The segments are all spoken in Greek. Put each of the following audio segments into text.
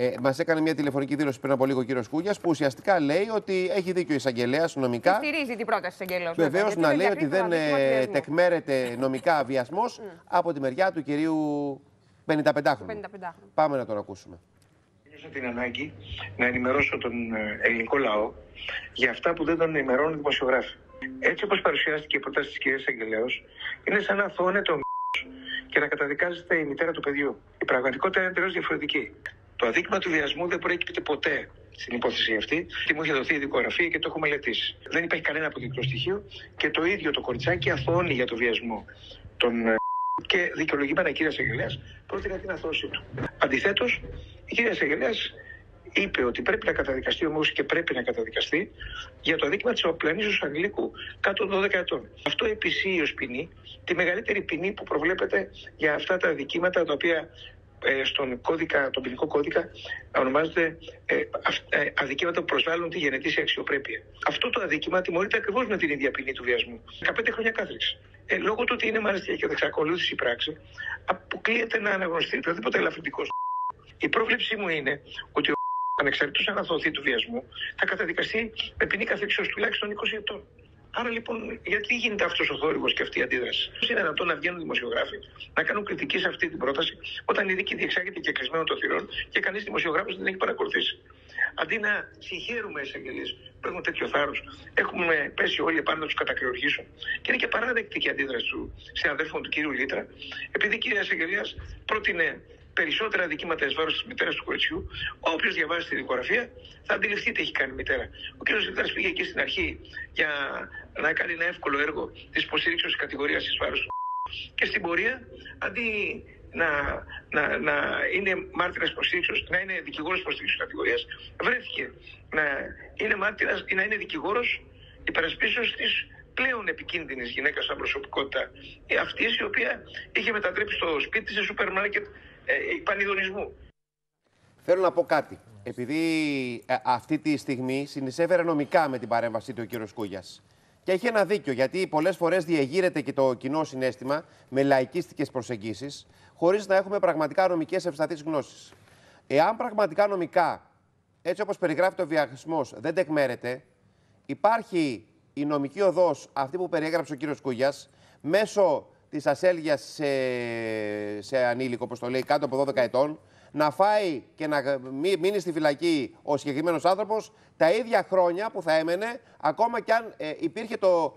Ε, Μας έκανε μια τηλεφωνική δήλωση πριν από λίγο ο κύριος Κούγιας που ουσιαστικά λέει ότι έχει δίκιο η εισαγγελέα νομικά. Στηρίζει την πρόταση της εισαγγελέα. Βεβαίως να λέει ότι δεν ε, τεκμέρεται νομικά βιασμό από τη μεριά του κυρίου 55χρονου. 55χρονου. Πάμε να τον ακούσουμε. Ένιωσα την ανάγκη να ενημερώσω τον ε, ελληνικό λαό για αυτά που δεν τον ενημερώνουν οι δημοσιογράφοι. Έτσι όπως παρουσιάστηκε η πρόταση της κυρίας Αγγελέω, είναι σαν να θώνεται ο και να καταδικάζεται η μητέρα του παιδιού. Η πραγματικότητα είναι τελείω διαφορετική. Το αδίκημα του βιασμού δεν προέκυπτε ποτέ στην υπόθεση αυτή. Τι μου είχε δοθεί η δικογραφία και το έχω μελετήσει. Δεν υπάρχει κανένα αποδεικτικό στοιχείο και το ίδιο το κοριτσάκι αθώνει για το βιασμό των ε, και δικαιολογημένα η κυρία Σεγγελέα πρότεινε την αθώση του. Αντιθέτως, η κυρία Σεγγελέα είπε ότι πρέπει να καταδικαστεί όμω και πρέπει να καταδικαστεί για το αδίκημα της οπλανήσεω ανηλίκου κάτω των 12 ετών. Αυτό επισύει ως ποινή τη μεγαλύτερη ποινή που προβλέπεται για αυτά τα αδικήματα τα οποία ε, στον κώδικα, τον ποινικό κώδικα ονομάζεται ε, ε, αδικήματα που προσβάλλουν τη γενετήσια αξιοπρέπεια. Αυτό το αδίκημα τιμωρείται ακριβώς με την ίδια ποινή του βιασμού. 15 χρόνια κάθριξη. Ε, λόγω του ότι είναι μάλιστα και δεξακολούθηση πράξη, αποκλείεται να αναγνωστεί οποιοδήποτε ελαφρυντικός. Η πρόβλεψή μου είναι ότι ο ανεξαρτήτω αν αθωθεί του βιασμού θα καταδικαστεί με ποινή καθεξιό τουλάχιστον 20 ετών. Άρα λοιπόν, γιατί γίνεται αυτός ο θόρυβος και αυτή η αντίδραση; Πώς είναι δυνατόν να βγαίνουν δημοσιογράφοι να κάνουν κριτική σε αυτή την πρόταση, όταν η δίκη διεξάγεται και κλεισμένο των θυρών και κανείς δημοσιογράφος δεν έχει παρακολουθήσει; Αντί να συγχαίρουμε εισαγγελίε που έχουν τέτοιο θάρρος, έχουμε πέσει όλοι επάνω να τους κατακριουργήσουν. Και είναι και παράδεκτη και η αντίδραση του συναδέλφων του κ. Λίτρα, επειδή η κυρία εισαγγελίας πρότεινε περισσότερα δικήματα εις βάρος της μητέρας του κοριτσιού. Όποιο διαβάσει τη δικογραφία θα αντιληφθεί τι έχει κάνει η μητέρα. Ο κ. Ζητά πήγε εκεί στην αρχή για να κάνει ένα εύκολο έργο της υποστήριξης της κατηγορίας εις βάρος του. Και στην πορεία, αντί να, να, να είναι μάρτυρας υποστήριξεω, να είναι δικηγόρος υποστήριξης κατηγορίας, βρέθηκε να είναι μάρτυρας ή να είναι δικηγόρος υπερασπίσεως της πλέον επικίνδυνης γυναίκας σαν προσωπικότητα. Αυτής η οποία είχε μετατρέψει το σπίτι σε σούπερ μάρκετ ε, πανιδονισμού. Θέλω να πω κάτι. Επειδή ε, αυτή τη στιγμή συνεισέφερε νομικά με την παρέμβασή του ο κύριος Κούγιας. Και έχει ένα δίκιο, γιατί πολλές φορές διεγείρεται και το κοινό συνέστημα με λαϊκίστικες προσεγγίσεις, χωρίς να έχουμε πραγματικά νομικές ευσταθείς γνώσεις. Εάν πραγματικά νομικά, έτσι όπως περιγράφει το βιασμός, δεν τεκμέρεται, υπάρχει η νομική οδός, αυτή που περιέγραψε ο κύριος Κούγιας, μέσω της ασέλγεια σε, σε ανήλικο, όπως το λέει, κάτω από 12 ετών, να φάει και να μείνει στη φυλακή ο συγκεκριμένος άνθρωπος τα ίδια χρόνια που θα έμενε, ακόμα κι αν ε, υπήρχε το,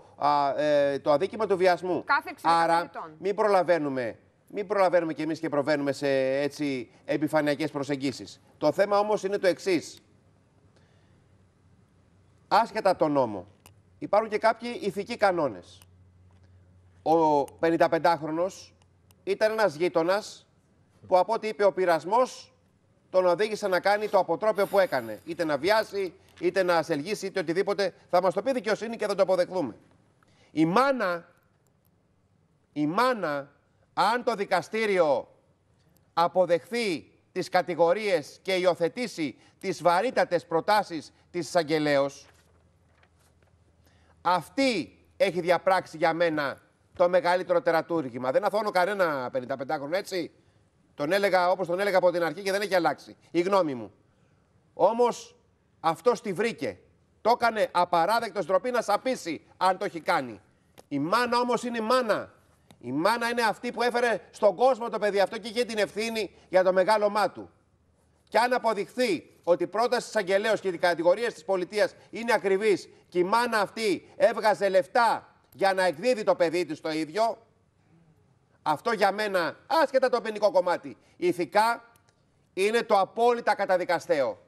ε, το αδίκημα του βιασμού. Κάθε Άρα, μην προλαβαίνουμε. Μην προλαβαίνουμε κι εμείς και προβαίνουμε σε έτσι επιφανειακές προσεγγίσεις. Το θέμα όμως είναι το εξής. Άσχετα από τον νόμο, υπάρχουν και κάποιοι ηθικοί κανόνες ο 55χρονος ήταν ένας γείτονας που από ό,τι είπε ο πειρασμός τον οδήγησε να κάνει το αποτρόπαιο που έκανε. Είτε να βιάσει, είτε να ασελγήσει, είτε οτιδήποτε. Θα μας το πει δικαιοσύνη και θα το αποδεχθούμε. Η μάνα, η μάνα, αν το δικαστήριο αποδεχθεί τις κατηγορίες και υιοθετήσει τις βαρύτατες προτάσεις της εισαγγελέως, αυτή έχει διαπράξει για μένα το μεγαλύτερο τερατούργημα. Δεν αθώνω κανένα 55χρονο, έτσι. Τον έλεγα όπως τον έλεγα από την αρχή και δεν έχει αλλάξει. Η γνώμη μου. Όμως αυτός τη βρήκε. Το έκανε απαράδεκτος ντροπή να σαπίσει αν το έχει κάνει. Η μάνα όμως είναι η μάνα. Η μάνα είναι αυτή που έφερε στον κόσμο το παιδί αυτό και είχε την ευθύνη για το μεγάλωμά του. Και αν αποδειχθεί ότι η πρόταση της Αγγελέως και οι κατηγορίες της πολιτείας είναι ακριβείς και η μάνα αυτή έβγαζε λεφτά για να εκδίδει το παιδί του το ίδιο. Αυτό για μένα, άσχετα το ποινικό κομμάτι, ηθικά είναι το απόλυτα καταδικαστέο.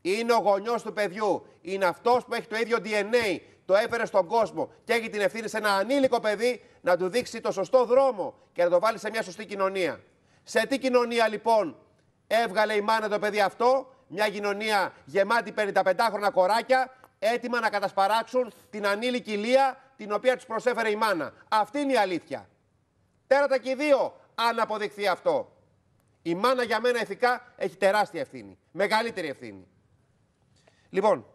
Είναι ο γονιός του παιδιού. Είναι αυτός που έχει το ίδιο DNA, το έφερε στον κόσμο και έχει την ευθύνη σε ένα ανήλικο παιδί να του δείξει το σωστό δρόμο και να το βάλει σε μια σωστή κοινωνία. Σε τι κοινωνία λοιπόν έβγαλε η μάνα το παιδί αυτό, μια κοινωνία γεμάτη 55 κοράκια, έτοιμα να κατασπαράξουν την ανήλικη Λία την οποία τους προσέφερε η μάνα. Αυτή είναι η αλήθεια. Τέρατα και οι δύο, αν αποδειχθεί αυτό. Η μάνα για μένα ηθικά έχει τεράστια ευθύνη. Μεγαλύτερη ευθύνη. Λοιπόν,